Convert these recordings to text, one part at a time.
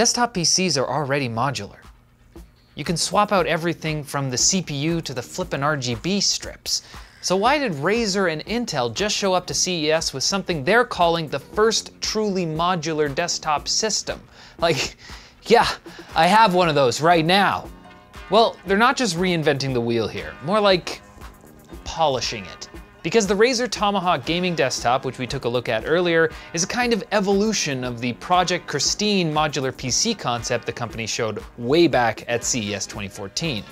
Desktop PCs are already modular. You can swap out everything from the CPU to the flippin' RGB strips. So why did Razer and Intel just show up to CES with something they're calling the first truly modular desktop system? Like, yeah, I have one of those right now. Well, they're not just reinventing the wheel here, more like polishing it. Because the Razer Tomahawk gaming desktop, which we took a look at earlier, is a kind of evolution of the Project Christine modular PC concept the company showed way back at CES 2014.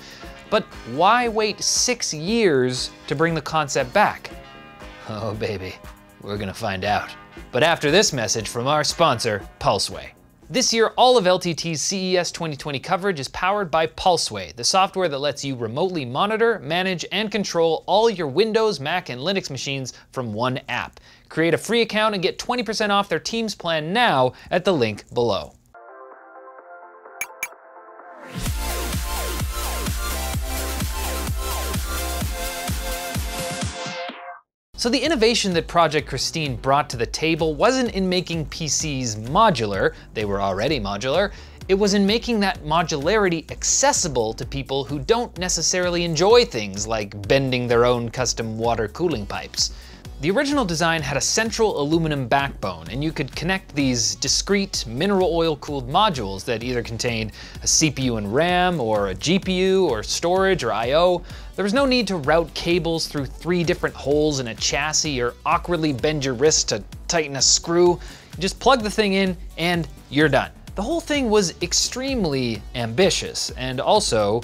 But why wait six years to bring the concept back? Oh baby, we're gonna find out. But after this message from our sponsor, Pulseway. This year, all of LTT's CES 2020 coverage is powered by Pulseway, the software that lets you remotely monitor, manage, and control all your Windows, Mac, and Linux machines from one app. Create a free account and get 20% off their Teams plan now at the link below. So the innovation that Project Christine brought to the table wasn't in making PCs modular, they were already modular, it was in making that modularity accessible to people who don't necessarily enjoy things like bending their own custom water cooling pipes. The original design had a central aluminum backbone, and you could connect these discrete mineral oil cooled modules that either contained a CPU and RAM, or a GPU, or storage, or I.O. There was no need to route cables through three different holes in a chassis or awkwardly bend your wrist to tighten a screw. You just plug the thing in and you're done. The whole thing was extremely ambitious and also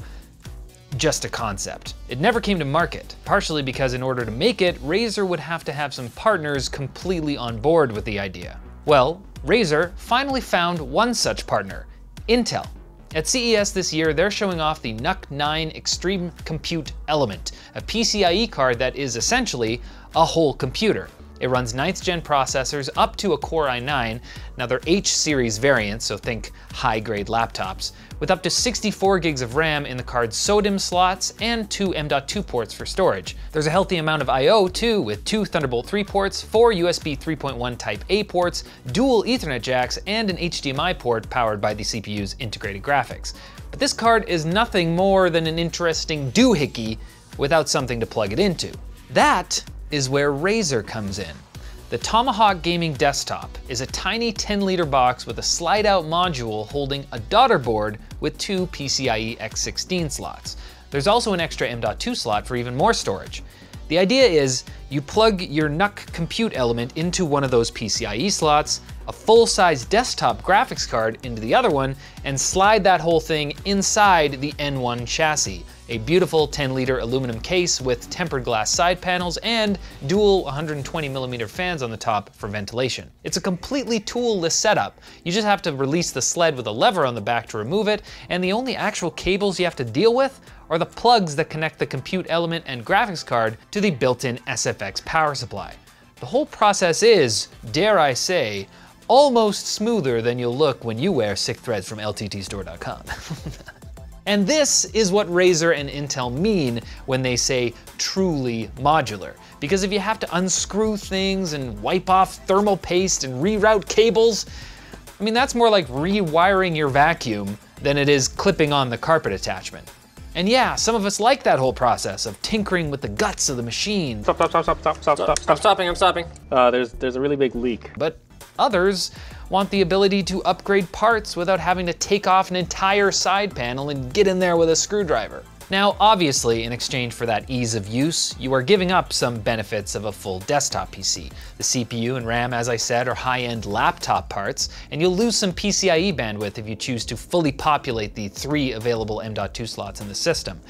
just a concept. It never came to market, partially because in order to make it, Razer would have to have some partners completely on board with the idea. Well, Razer finally found one such partner, Intel. At CES this year, they're showing off the NUC 9 Extreme Compute Element, a PCIe card that is essentially a whole computer. It runs 9th gen processors up to a Core i9, now they're H series variants, so think high grade laptops, with up to 64 gigs of RAM in the card's SODIMM slots and two M.2 ports for storage. There's a healthy amount of I.O. too, with two Thunderbolt 3 ports, four USB 3.1 Type A ports, dual Ethernet jacks, and an HDMI port powered by the CPU's integrated graphics. But this card is nothing more than an interesting doohickey without something to plug it into. That is where Razer comes in. The Tomahawk Gaming Desktop is a tiny 10 liter box with a slide out module holding a daughter board with two PCIe X16 slots. There's also an extra M.2 slot for even more storage. The idea is you plug your NUC compute element into one of those PCIe slots, a full-size desktop graphics card into the other one, and slide that whole thing inside the N1 chassis, a beautiful 10-liter aluminum case with tempered glass side panels and dual 120mm fans on the top for ventilation. It's a completely toolless setup. You just have to release the sled with a lever on the back to remove it, and the only actual cables you have to deal with are the plugs that connect the compute element and graphics card to the built-in SFX power supply. The whole process is, dare I say, almost smoother than you'll look when you wear sick threads from lttstore.com. and this is what Razer and Intel mean when they say truly modular. Because if you have to unscrew things and wipe off thermal paste and reroute cables, I mean, that's more like rewiring your vacuum than it is clipping on the carpet attachment. And yeah, some of us like that whole process of tinkering with the guts of the machine. Stop, stop, stop, stop, stop, stop, stop, I'm stopping, I'm stopping. Uh, there's, there's a really big leak. But others want the ability to upgrade parts without having to take off an entire side panel and get in there with a screwdriver. Now, obviously, in exchange for that ease of use, you are giving up some benefits of a full desktop PC. The CPU and RAM, as I said, are high-end laptop parts, and you'll lose some PCIe bandwidth if you choose to fully populate the three available M.2 slots in the system.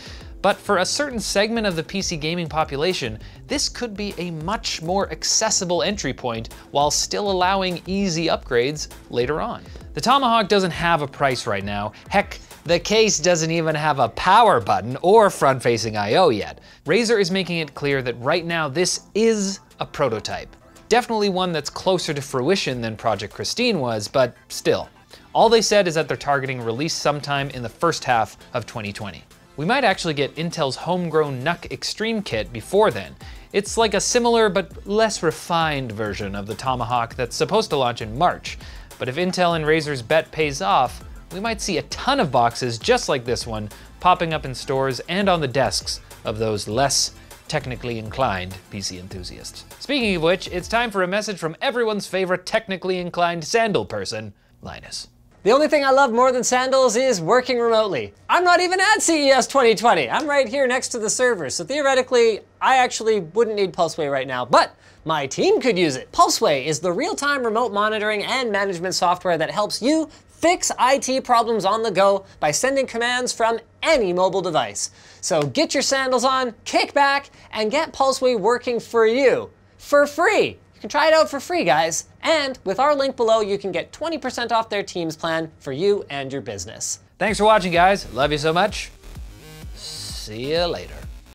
But for a certain segment of the PC gaming population, this could be a much more accessible entry point while still allowing easy upgrades later on. The Tomahawk doesn't have a price right now. Heck, the case doesn't even have a power button or front-facing I.O. yet. Razer is making it clear that right now this is a prototype. Definitely one that's closer to fruition than Project Christine was, but still. All they said is that they're targeting release sometime in the first half of 2020. We might actually get Intel's homegrown NUC Extreme kit before then. It's like a similar but less refined version of the Tomahawk that's supposed to launch in March. But if Intel and Razer's bet pays off, we might see a ton of boxes just like this one popping up in stores and on the desks of those less technically inclined PC enthusiasts. Speaking of which, it's time for a message from everyone's favorite technically inclined sandal person, Linus. The only thing I love more than sandals is working remotely. I'm not even at CES 2020. I'm right here next to the server, so theoretically, I actually wouldn't need Pulseway right now, but my team could use it. Pulseway is the real-time remote monitoring and management software that helps you fix IT problems on the go by sending commands from any mobile device. So get your sandals on, kick back, and get Pulseway working for you, for free can try it out for free, guys. And with our link below, you can get 20% off their Teams plan for you and your business. Thanks for watching, guys. Love you so much. See you later.